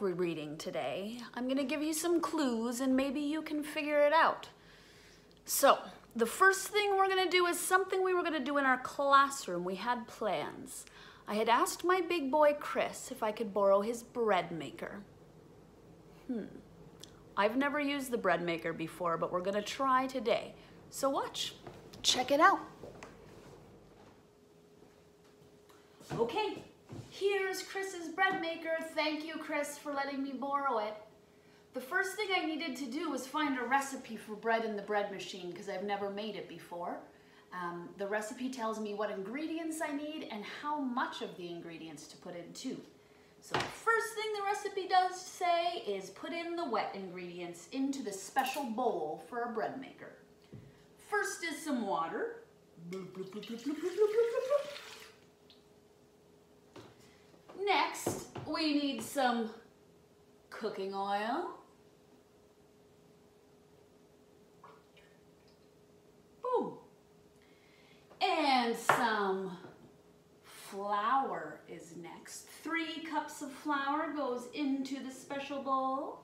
we're reading today. I'm going to give you some clues and maybe you can figure it out. So, the first thing we're going to do is something we were going to do in our classroom. We had plans. I had asked my big boy Chris if I could borrow his bread maker. Hmm. I've never used the bread maker before, but we're going to try today. So watch. Check it out. Okay, here's Chris's bread maker. Thank you, Chris, for letting me borrow it. The first thing I needed to do was find a recipe for bread in the bread machine because I've never made it before. Um, the recipe tells me what ingredients I need and how much of the ingredients to put in too. So the first thing the recipe does say is put in the wet ingredients into the special bowl for a bread maker. First is some water. Next, we need some cooking oil. Boom. And some flour is next. Three cups of flour goes into the special bowl.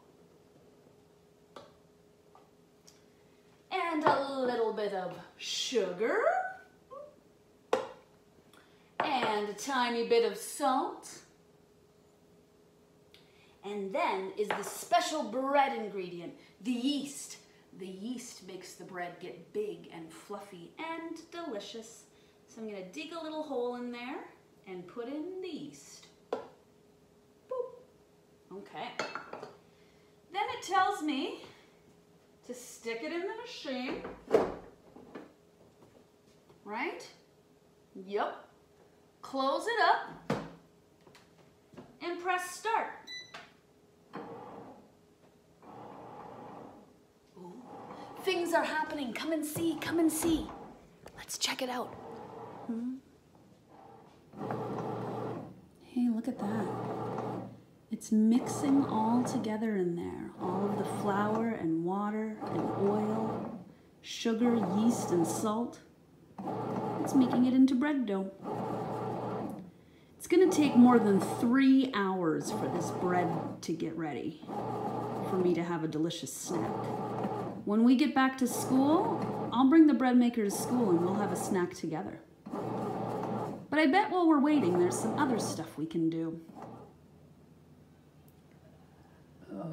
And a little bit of sugar. And a tiny bit of salt. And then is the special bread ingredient, the yeast. The yeast makes the bread get big and fluffy and delicious. So I'm gonna dig a little hole in there and put in the yeast. Boop. Okay. Then it tells me to stick it in the machine. Right? Yep. Close it up and press start. Things are happening. Come and see. Come and see. Let's check it out. Hmm? Hey, look at that. It's mixing all together in there. All of the flour and water and oil, sugar, yeast, and salt. It's making it into bread dough. It's gonna take more than three hours for this bread to get ready for me to have a delicious snack. When we get back to school, I'll bring the bread maker to school and we'll have a snack together. But I bet while we're waiting, there's some other stuff we can do.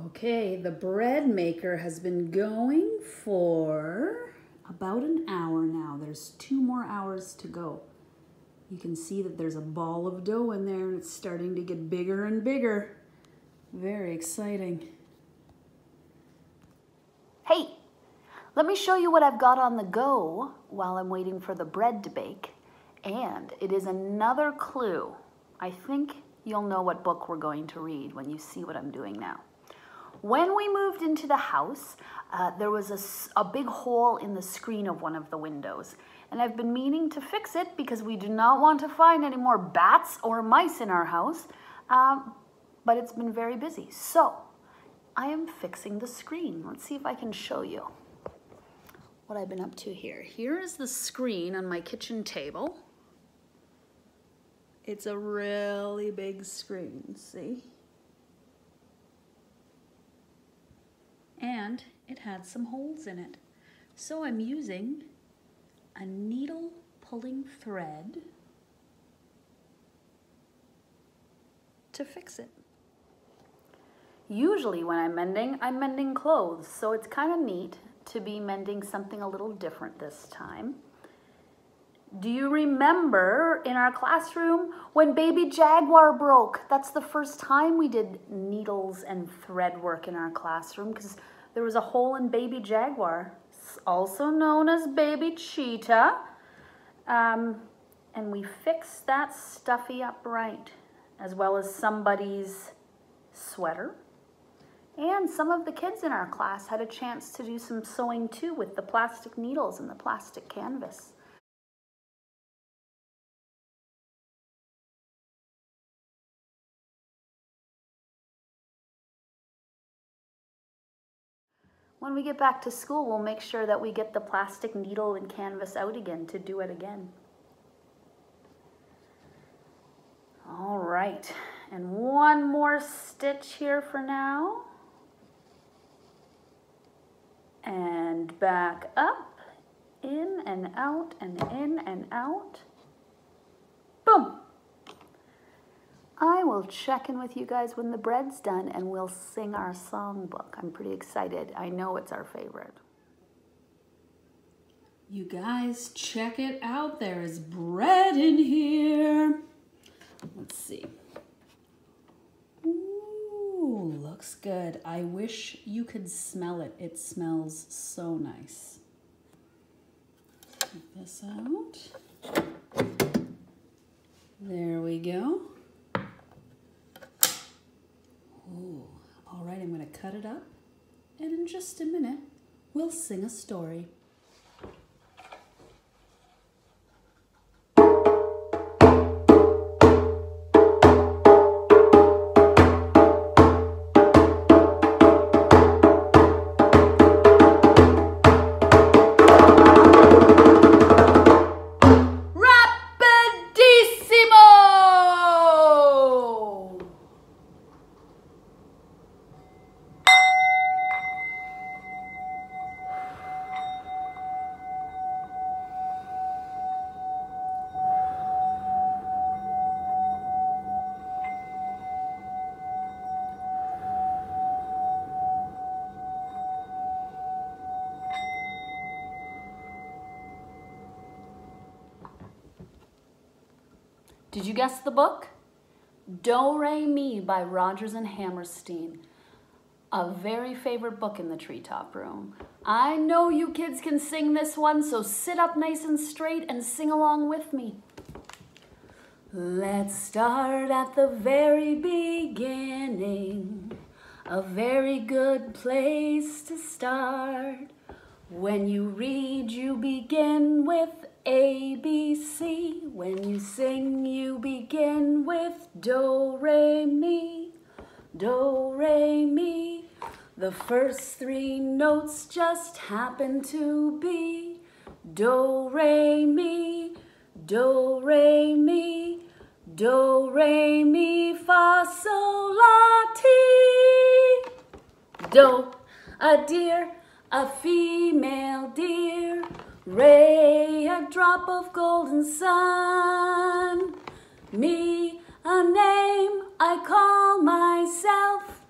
Okay, the bread maker has been going for about an hour now. There's two more hours to go. You can see that there's a ball of dough in there and it's starting to get bigger and bigger. Very exciting. Hey, let me show you what I've got on the go while I'm waiting for the bread to bake. And it is another clue. I think you'll know what book we're going to read when you see what I'm doing now. When we moved into the house, uh, there was a, a big hole in the screen of one of the windows. And I've been meaning to fix it because we do not want to find any more bats or mice in our house. Um, but it's been very busy. So I am fixing the screen. Let's see if I can show you what I've been up to here. Here is the screen on my kitchen table. It's a really big screen, see? And it had some holes in it. So I'm using a needle pulling thread to fix it. Usually when I'm mending, I'm mending clothes, so it's kind of neat to be mending something a little different this time. Do you remember in our classroom when baby jaguar broke? That's the first time we did needles and thread work in our classroom because there was a hole in baby jaguar, also known as baby cheetah. Um, and we fixed that stuffy up right, as well as somebody's sweater. And some of the kids in our class had a chance to do some sewing too with the plastic needles and the plastic canvas. When we get back to school, we'll make sure that we get the plastic needle and canvas out again to do it again. All right, And one more stitch here for now. And back up, in and out, and in and out. Boom. I will check in with you guys when the bread's done and we'll sing our songbook. I'm pretty excited. I know it's our favorite. You guys, check it out. There is bread in here. Let's see. Ooh, looks good. I wish you could smell it. It smells so nice. Take this out. There we go. Ooh, all right, I'm gonna cut it up. And in just a minute, we'll sing a story. Did you guess the book? Do Re Mi by Rodgers and Hammerstein. A very favorite book in the treetop room. I know you kids can sing this one, so sit up nice and straight and sing along with me. Let's start at the very beginning. A very good place to start. When you read, you begin with A, B, C. When you sing, you begin with Do, Re, Mi. Do, Re, Mi. The first three notes just happen to be Do, Re, Mi. Do, Re, Mi. Do, Re, Mi, Fa, Sol, La, Ti. Do, a deer, a female deer. Ray, a drop of golden sun. Me, a name I call myself.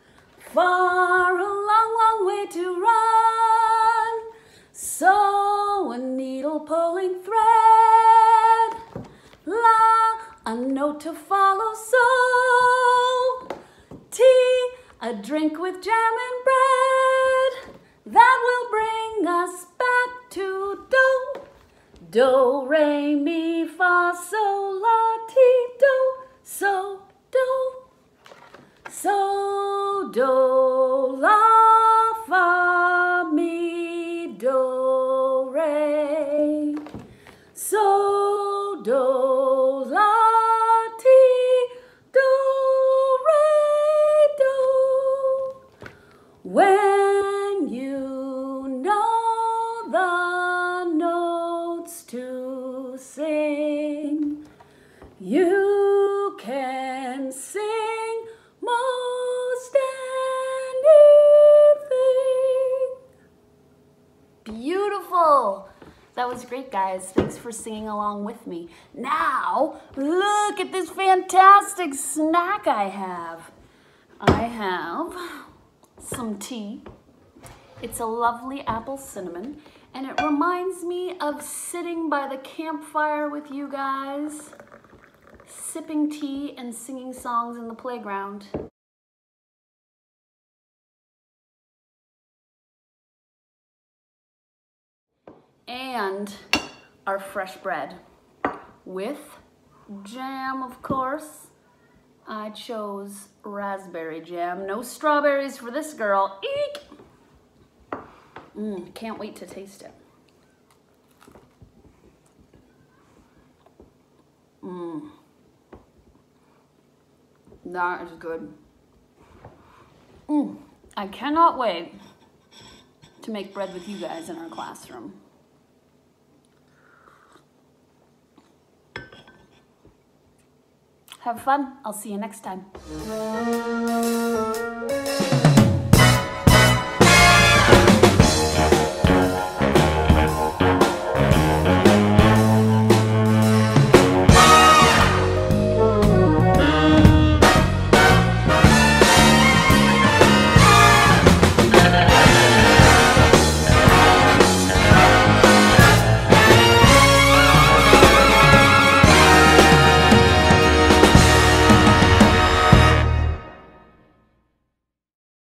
Far, a long, long way to run. Sew, a needle pulling thread. La, a note to follow. So, tea, a drink with jam Do, re, mi, fa, sol, la, ti, do. So, do. So, do, la, fa, mi, do, re. So, do, la, ti, do, re, do. When Beautiful. That was great, guys. Thanks for singing along with me. Now, look at this fantastic snack I have. I have some tea. It's a lovely apple cinnamon, and it reminds me of sitting by the campfire with you guys, sipping tea and singing songs in the playground. And our fresh bread with jam, of course. I chose raspberry jam. No strawberries for this girl. Eek! Mmm, can't wait to taste it. Mmm. That is good. Mmm, I cannot wait to make bread with you guys in our classroom. Have fun. I'll see you next time.